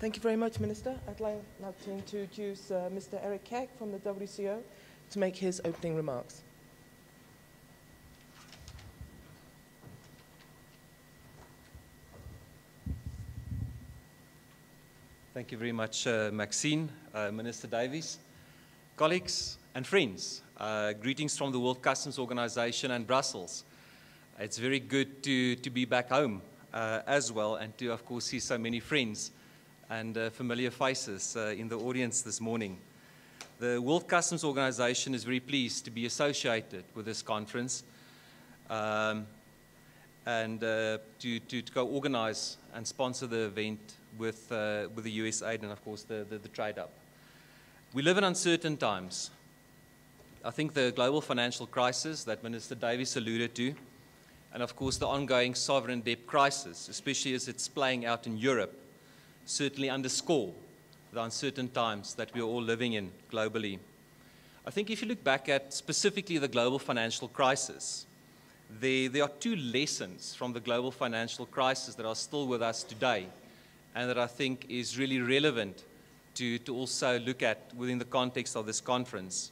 Thank you very much, Minister. I'd like now to introduce uh, Mr. Eric Kieck from the WCO to make his opening remarks. Thank you very much, uh, Maxine, uh, Minister Davies, colleagues and friends. Uh, greetings from the World Customs Organization and Brussels. It's very good to, to be back home uh, as well and to, of course, see so many friends and uh, familiar faces uh, in the audience this morning. The World Customs Organization is very pleased to be associated with this conference um, and uh, to, to, to co-organize and sponsor the event with, uh, with the USAID and, of course, the, the, the Trade Hub. We live in uncertain times. I think the global financial crisis that Minister Davies alluded to, and of course the ongoing sovereign debt crisis, especially as it's playing out in Europe, certainly underscore the uncertain times that we are all living in globally. I think if you look back at specifically the global financial crisis, there, there are two lessons from the global financial crisis that are still with us today and that I think is really relevant to, to also look at within the context of this conference.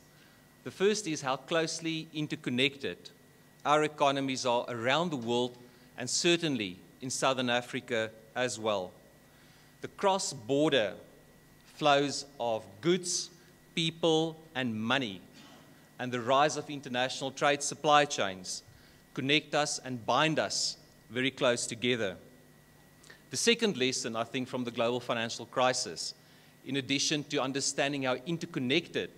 The first is how closely interconnected our economies are around the world and certainly in Southern Africa as well the cross border flows of goods, people, and money, and the rise of international trade supply chains connect us and bind us very close together. The second lesson, I think, from the global financial crisis, in addition to understanding how interconnected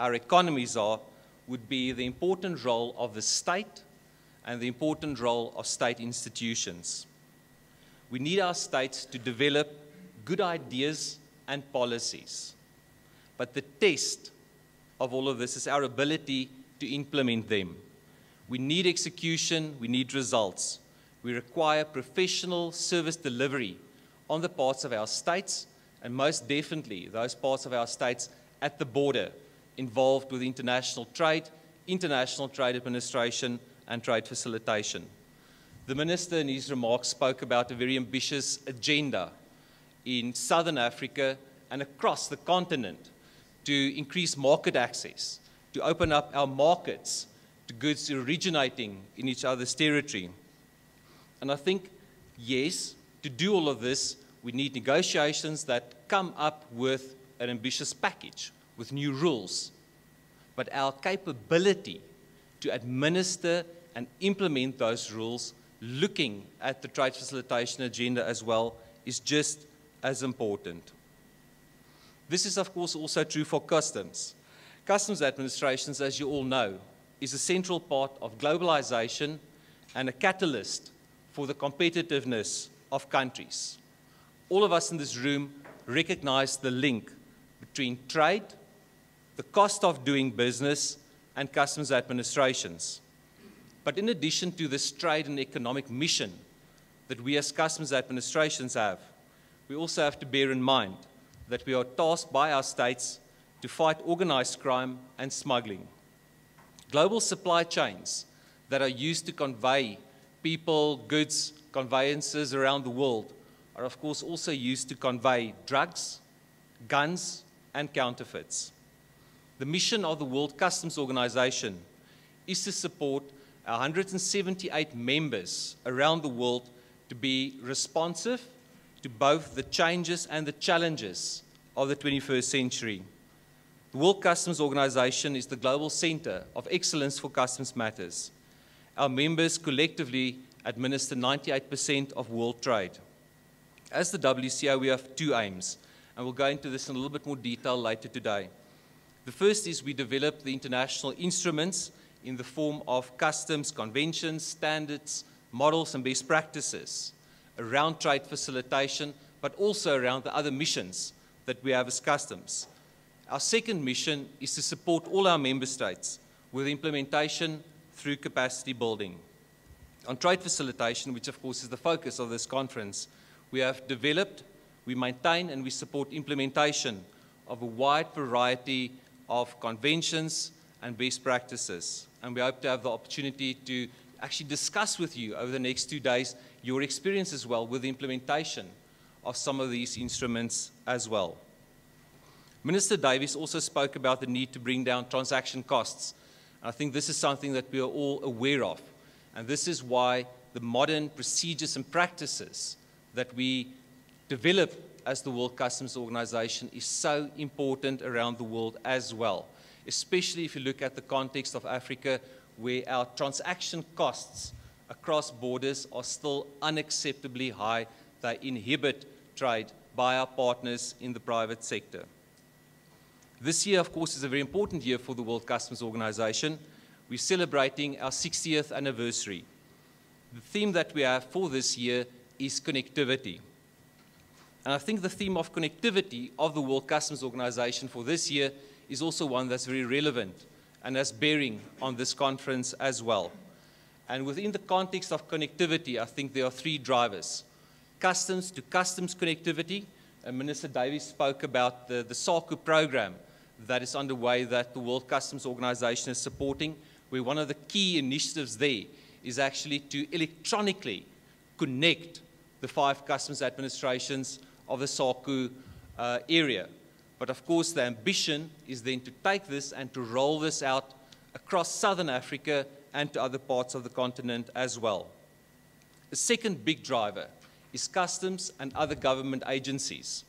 our economies are, would be the important role of the state and the important role of state institutions. We need our states to develop good ideas and policies. But the test of all of this is our ability to implement them. We need execution, we need results. We require professional service delivery on the parts of our states, and most definitely those parts of our states at the border involved with international trade, international trade administration, and trade facilitation. The Minister in his remarks spoke about a very ambitious agenda in southern Africa and across the continent to increase market access, to open up our markets to goods originating in each other's territory. And I think, yes, to do all of this, we need negotiations that come up with an ambitious package, with new rules. But our capability to administer and implement those rules, looking at the trade facilitation agenda as well, is just as important. This is, of course, also true for customs. Customs administrations, as you all know, is a central part of globalization and a catalyst for the competitiveness of countries. All of us in this room recognize the link between trade, the cost of doing business, and customs administrations. But in addition to this trade and economic mission that we as customs administrations have, we also have to bear in mind that we are tasked by our states to fight organized crime and smuggling. Global supply chains that are used to convey people, goods, conveyances around the world are, of course, also used to convey drugs, guns, and counterfeits. The mission of the World Customs Organization is to support 178 members around the world to be responsive to both the changes and the challenges of the 21st century. The World Customs Organization is the global center of excellence for customs matters. Our members collectively administer 98% of world trade. As the WCO, we have two aims, and we'll go into this in a little bit more detail later today. The first is we develop the international instruments in the form of customs conventions, standards, models, and best practices around trade facilitation, but also around the other missions that we have as customs. Our second mission is to support all our member states with implementation through capacity building. On trade facilitation, which of course is the focus of this conference, we have developed, we maintain, and we support implementation of a wide variety of conventions and best practices. And we hope to have the opportunity to actually discuss with you over the next two days your experience as well with the implementation of some of these instruments as well. Minister Davies also spoke about the need to bring down transaction costs. I think this is something that we are all aware of. And this is why the modern procedures and practices that we develop as the World Customs Organization is so important around the world as well, especially if you look at the context of Africa, where our transaction costs across borders are still unacceptably high. They inhibit trade by our partners in the private sector. This year, of course, is a very important year for the World Customs Organization. We're celebrating our 60th anniversary. The theme that we have for this year is connectivity. And I think the theme of connectivity of the World Customs Organization for this year is also one that's very relevant and has bearing on this conference as well. And within the context of connectivity, I think there are three drivers. Customs to customs connectivity, and Minister Davies spoke about the, the program that is underway that the World Customs Organization is supporting, where one of the key initiatives there is actually to electronically connect the five customs administrations of the SACU uh, area. But of course, the ambition is then to take this and to roll this out across southern Africa and to other parts of the continent as well. The second big driver is customs and other government agencies.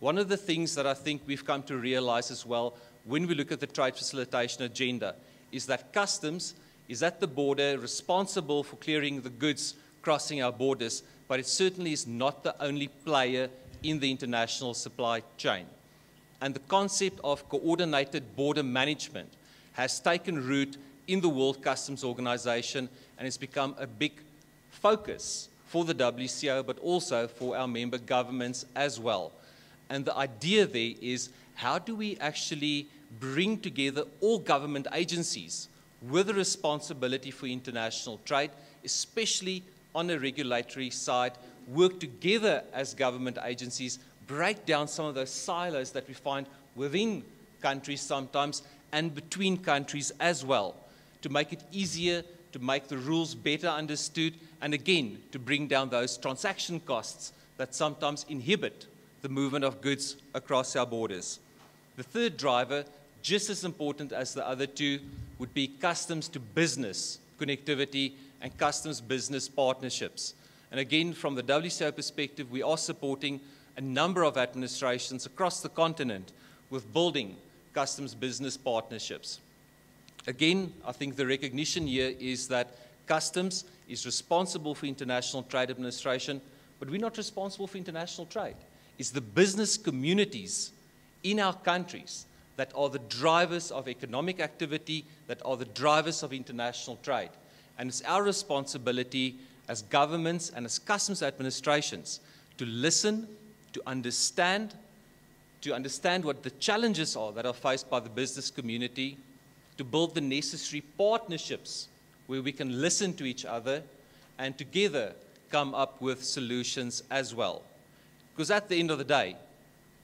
One of the things that I think we've come to realize as well when we look at the trade facilitation agenda is that customs is at the border responsible for clearing the goods crossing our borders, but it certainly is not the only player in the international supply chain. And the concept of coordinated border management has taken root in the World Customs Organization and has become a big focus for the WCO, but also for our member governments as well. And the idea there is how do we actually bring together all government agencies with a responsibility for international trade, especially on the regulatory side, work together as government agencies, break down some of those silos that we find within countries sometimes and between countries as well, to make it easier, to make the rules better understood, and again, to bring down those transaction costs that sometimes inhibit the movement of goods across our borders. The third driver, just as important as the other two, would be customs to business connectivity and customs business partnerships. And again, from the WCO perspective, we are supporting a number of administrations across the continent with building customs business partnerships. Again, I think the recognition here is that customs is responsible for international trade administration, but we're not responsible for international trade. It's the business communities in our countries that are the drivers of economic activity, that are the drivers of international trade. And it's our responsibility as governments and as customs administrations to listen, to understand, to understand what the challenges are that are faced by the business community, to build the necessary partnerships where we can listen to each other and together come up with solutions as well. Because at the end of the day,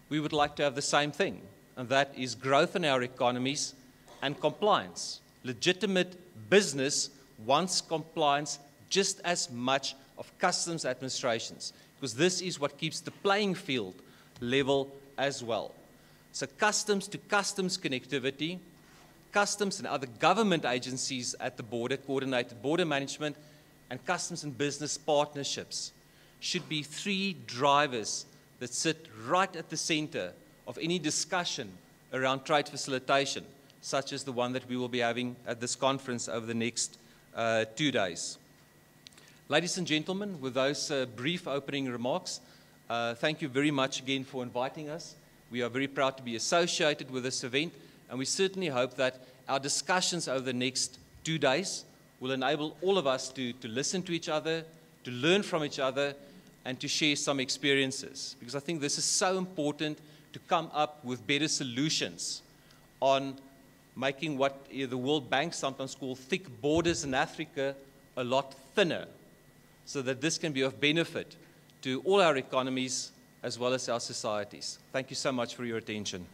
we would like to have the same thing and that is growth in our economies and compliance. Legitimate business wants compliance just as much of customs administrations, because this is what keeps the playing field level as well. So customs to customs connectivity, customs and other government agencies at the border, coordinated border management, and customs and business partnerships should be three drivers that sit right at the center of any discussion around trade facilitation, such as the one that we will be having at this conference over the next uh, two days. Ladies and gentlemen, with those uh, brief opening remarks, uh, thank you very much again for inviting us. We are very proud to be associated with this event, and we certainly hope that our discussions over the next two days will enable all of us to, to listen to each other, to learn from each other, and to share some experiences. Because I think this is so important to come up with better solutions on making what the World Bank sometimes calls thick borders in Africa a lot thinner so that this can be of benefit to all our economies as well as our societies. Thank you so much for your attention.